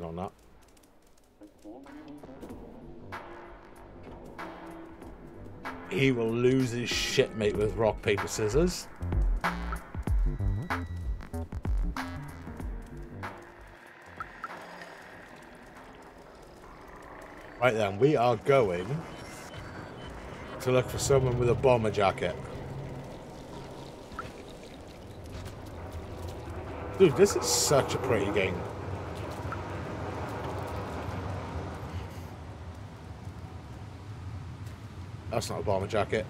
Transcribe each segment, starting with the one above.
on that. He will lose his shit, mate, with rock, paper, scissors. Right then, we are going to look for someone with a bomber jacket. Dude, this is such a pretty game. That's not a bomber jacket.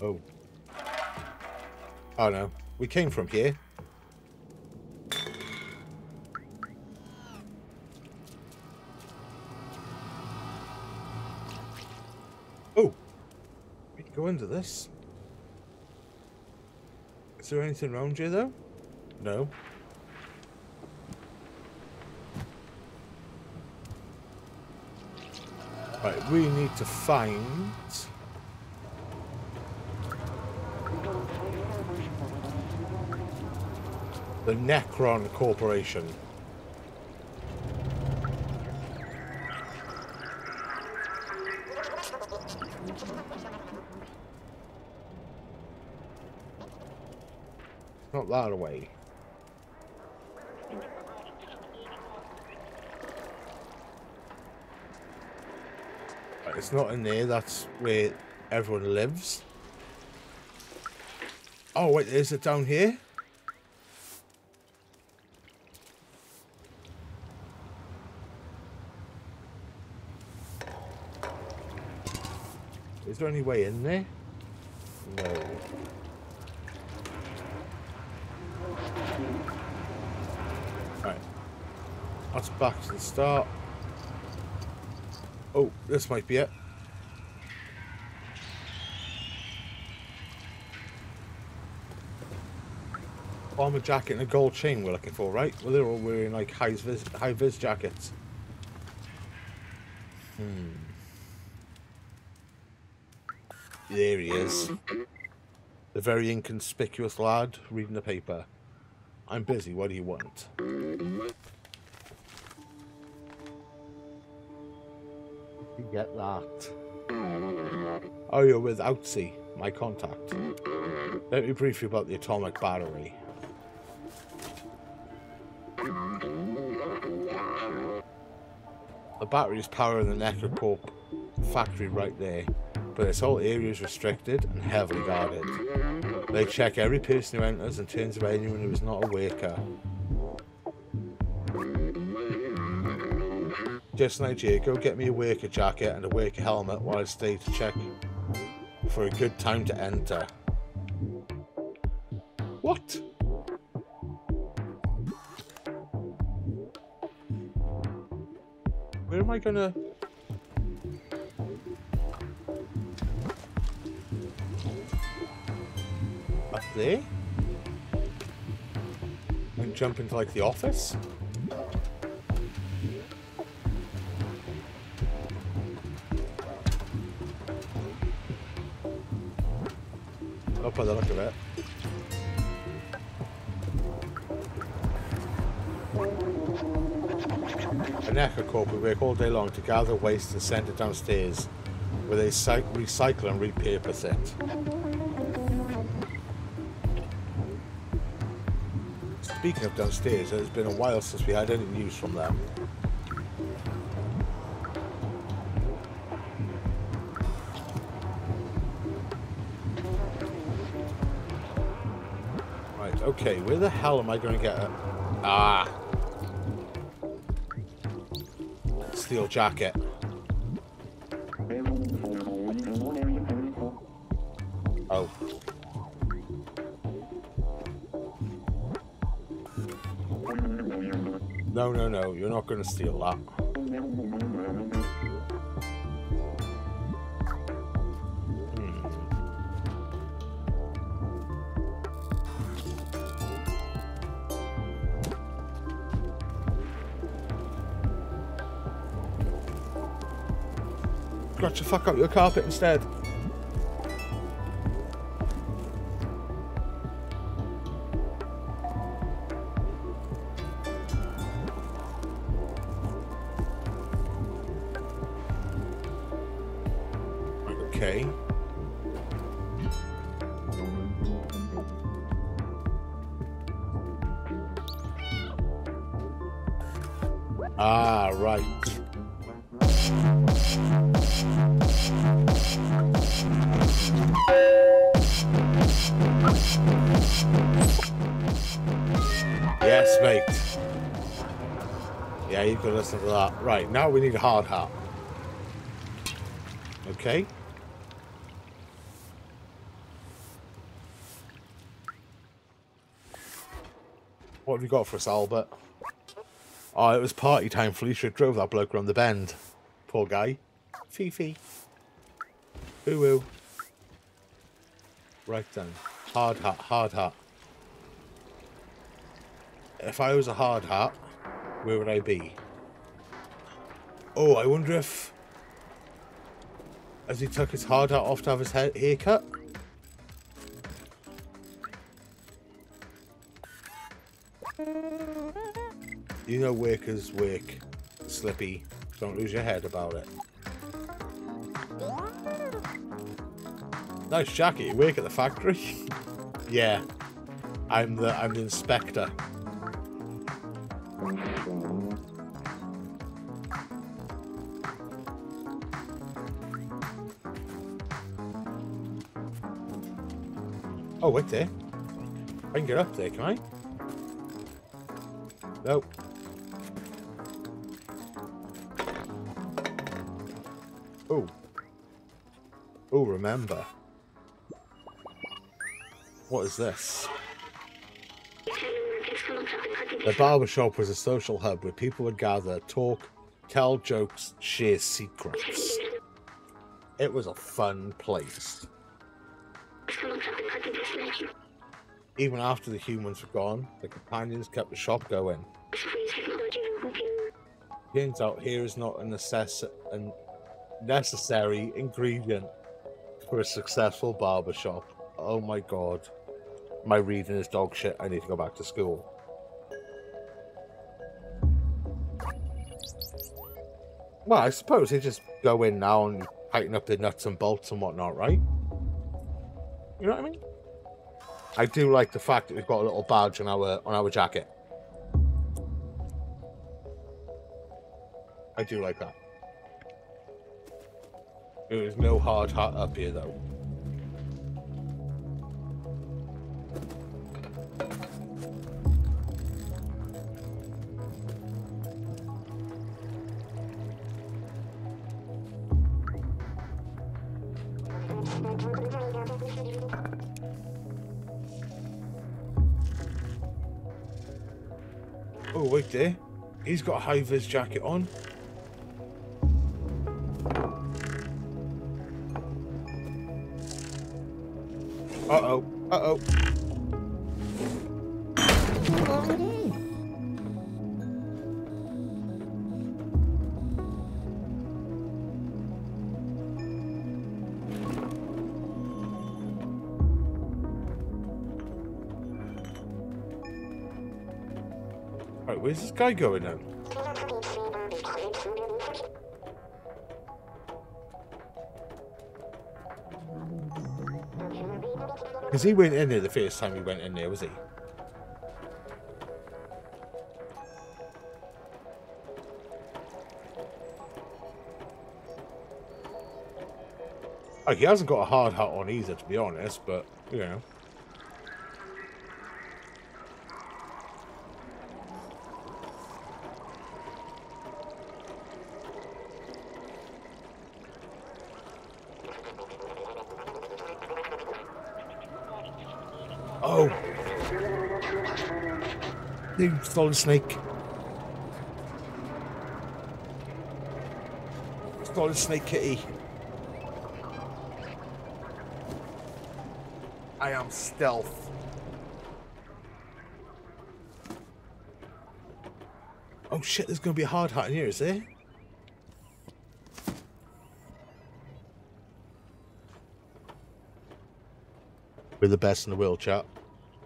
Oh. Oh no. We came from here. Oh. We can go into this. Is there anything around here though? No. Right, we need to find... The Necron Corporation. Not that away. It's not in there, that's where everyone lives. Oh wait, is it down here? Is there any way in there? No. Right. That's back to the start. Oh, this might be it. Armor jacket and a gold chain we're looking for, right? Well, they're all wearing like high vis, high vis jackets. Hmm. There he is. The very inconspicuous lad reading the paper. I'm busy, what do you want? You get that. Oh, you're with Outsy, my contact. Let me brief you about the atomic battery. Battery is powering the Necrocorp factory right there, but this whole area is restricted and heavily guarded. They check every person who enters and turns away anyone who is not a worker. Just an idea, go get me a worker jacket and a worker helmet while I stay to check for a good time to enter. What? Am I gonna... Up there? And jump into like the office? Oh, by the look of it. A Necrocorp will work all day long to gather waste and send it downstairs, where they recycle and repurpose it. Speaking of downstairs, it's been a while since we had any news from them. Right, okay, where the hell am I going to get a... Ah! Steel jacket. Oh. No, no, no, you're not going to steal that. to fuck up your carpet instead. Okay. Listen to that. Right, now we need a hard hat. Okay. What have you got for us, Albert? Oh, it was party time. Felicia drove that bloke around the bend. Poor guy. Fifi. Ooh, ooh. Right then. Hard hat, hard hat. If I was a hard hat, where would I be? Oh, I wonder if... Has he took his hard hat off to have his hair haircut? You know workers work. Slippy. Don't lose your head about it. Nice jacket. You work at the factory? yeah. I'm the I'm the inspector. Oh, wait there. I can get up there, can I? Nope. Oh. Oh, remember. What is this? The barber shop was a social hub where people would gather, talk, tell jokes, share secrets. It was a fun place. Even after the humans were gone, the companions kept the shop going. Turns out here is not a, necess a necessary ingredient for a successful barber shop. Oh my god. My reading is dog shit. I need to go back to school. Well, I suppose they just go in now and tighten up the nuts and bolts and whatnot, right? You know what I mean? I do like the fact that we've got a little badge on our on our jacket. I do like that. There is no hard hat up here though. There. He's got a high-vis jacket on. Uh-oh. Uh-oh. Right, where's this guy going then? Because he went in there the first time he went in there, was he? Oh, he hasn't got a hard hat on either, to be honest, but, you know. Oh. You stolen snake. Stolen snake kitty. I am stealth. Oh shit, there's gonna be a hard hat in here, is there? We're the best in the world, chap.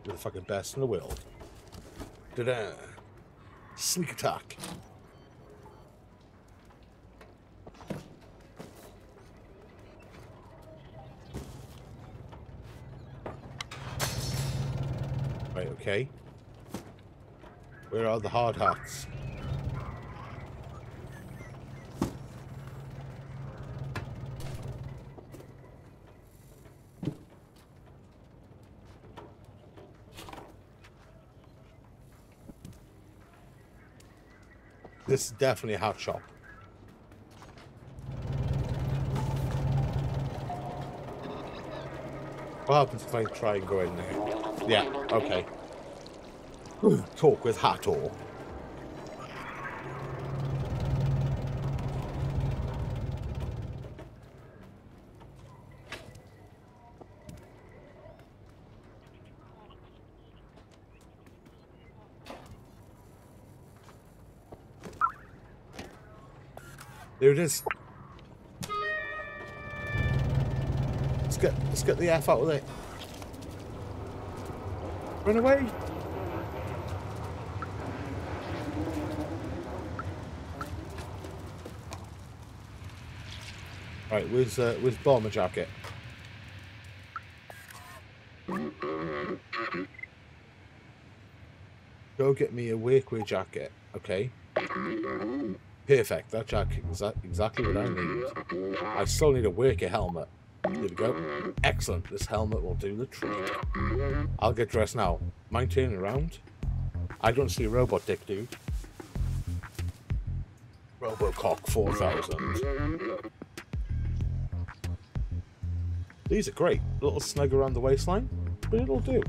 We're the fucking best in the world. Ta-da. Sneak attack. Right, okay. Where are the hard hats? This is definitely a hot shop. What happens if I try and go in there? Yeah, okay. Talk with Hator. There it is. Let's get let's get the F out of it. Run away. Right, where's uh, where's bomber jacket? Go get me a workwear jacket, okay? Perfect, that jacket is exactly what I need. I still need a worker helmet. There we go. Excellent, this helmet will do the trick. I'll get dressed now. Mind turning around? I don't see a robot dick, dude. Robocock 4000. These are great. A little snug around the waistline, but it'll do.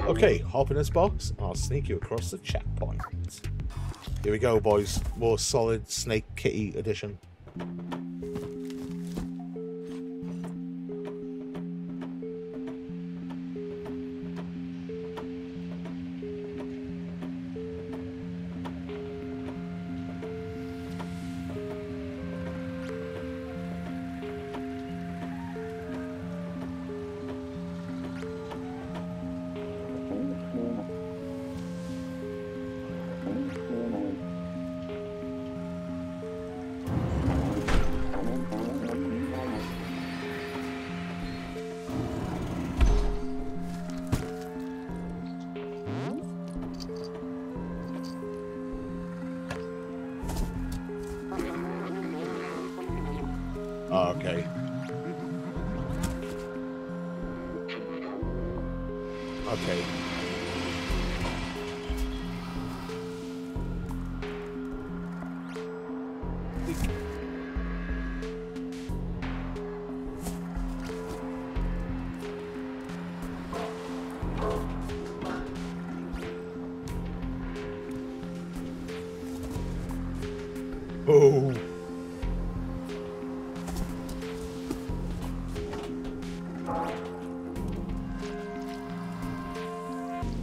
Okay, hop in this box. I'll sneak you across the checkpoint. Here we go, boys. More solid Snake Kitty edition.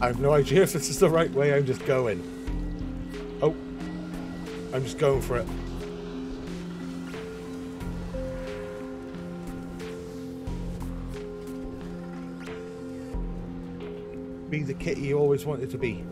I have no idea if this is the right way. I'm just going. Oh. I'm just going for it. Be the kitty you always wanted to be.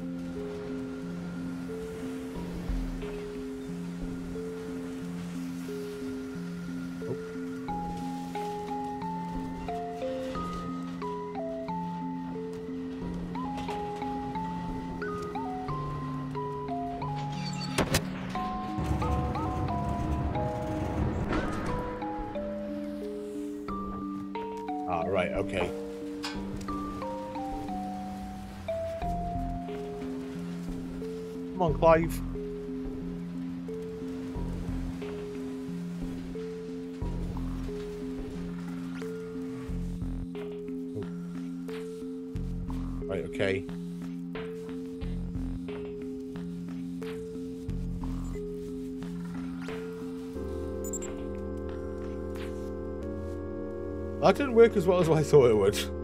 On, oh. Right, okay. That didn't work as well as I thought it would.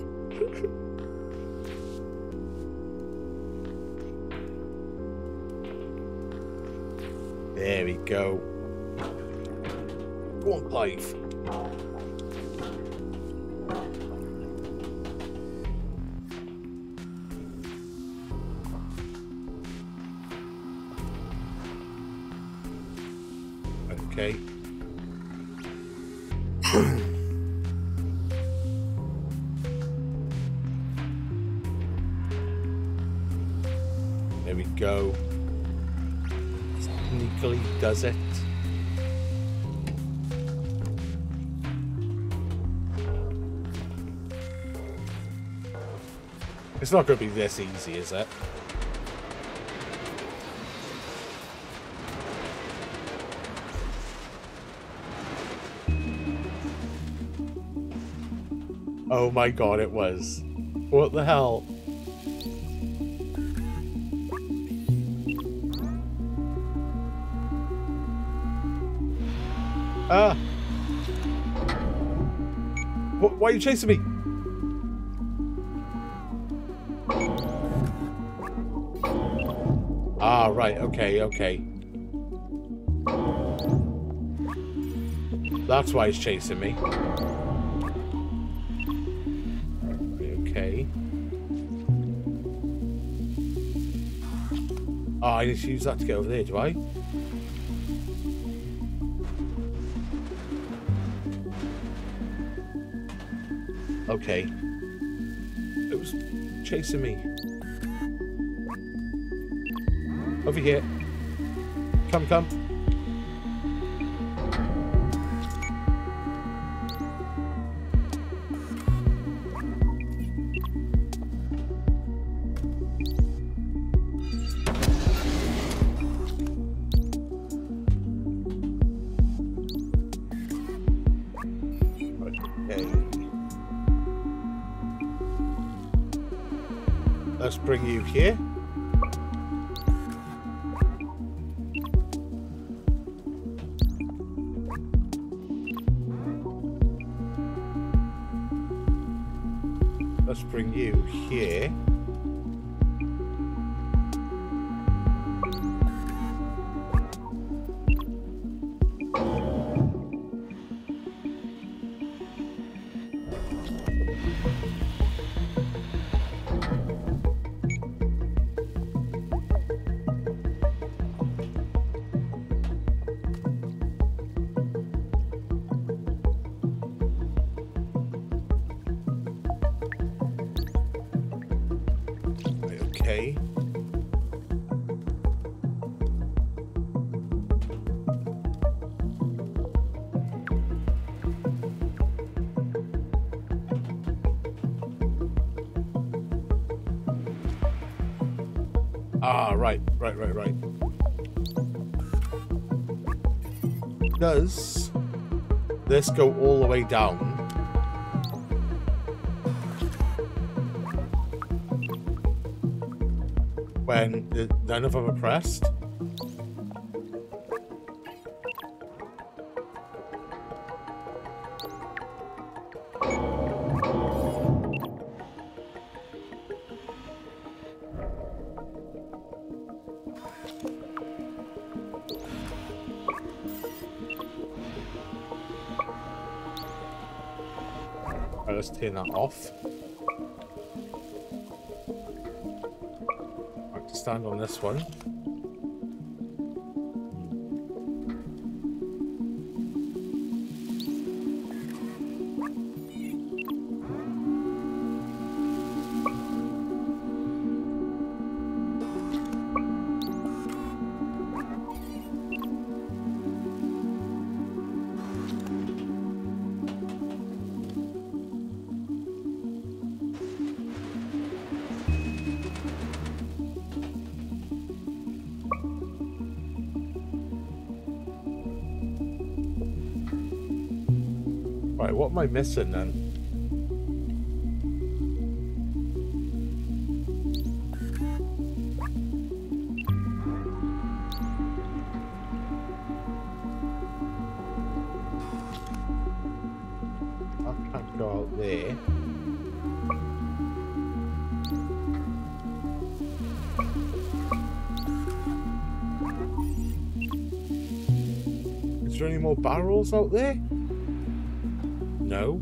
Okay. There we go. Sneakily does it. It's not going to be this easy, is it? Oh my god, it was. What the hell? Ah! What, why are you chasing me? Ah, right, okay, okay. That's why he's chasing me. Oh, I need to use that to get over there, do I? Okay. It was chasing me. Over here. Come, come. Let's bring you here. Right, Ah, right, right, right, right. Does this go all the way down? When none of them are pressed. Let's turn that off. Stand on this one. Right, what am I missing then? I can't there. Is there any more barrels out there? No.